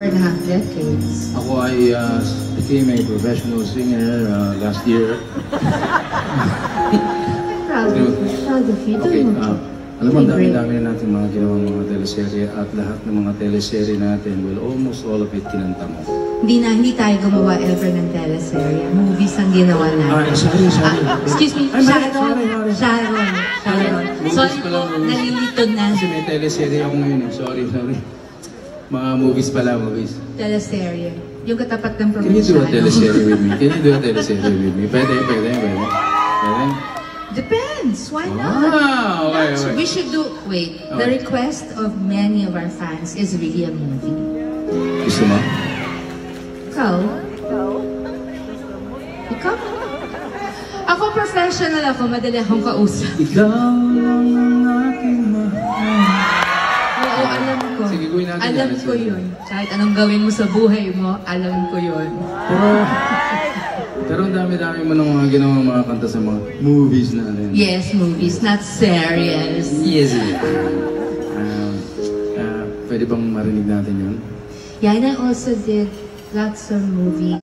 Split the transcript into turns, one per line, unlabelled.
and a half decades.
Ako ay uh, became a professional singer uh, last year.
Proud of you. Proud of you.
Okay, uh, alam mo, dami-dami na natin mga ginawang mga teleserye at lahat ng mga teleserye natin, well, almost all of it kinanta mo.
Hindi na, hindi tayo gumawa ever ng teleserye. Movies ang ginawa natin.
Ah, sorry, sorry.
Ah, excuse me,
Ay,
Sharon. Sharon. Sharon. Sorry po,
lang, movies.
nalilito na.
Kasi may teleserye ako ngayon. eh. Sorry, sorry. Mga movies pala, movies.
Teleserye. Yung katapat ng
Can you do a
probinsyano.
teleserye with me? Can you do a teleserye with me? Pwede, pwede, pwede. Pwede?
Depends. Why not?
Ah, okay,
That's-
okay.
We should do, wait, the
Okay.
request of many of our fans is really a movie.
Gusto mo?
Ikaw? Ikaw? Ako professional ako, madali akong kausap.
Ikaw
ko.
Sige, gawin natin
Alam
yan.
ko
Sige.
yun. Kahit anong gawin mo sa buhay mo, alam ko yun.
Pero, pero ang dami-dami mo ng mga ginawang mga kanta sa mga movies natin.
Yes, movies, not serious.
Yes. Um, uh, pwede bang marinig natin yun?
Yeah, and I also did lots of movies.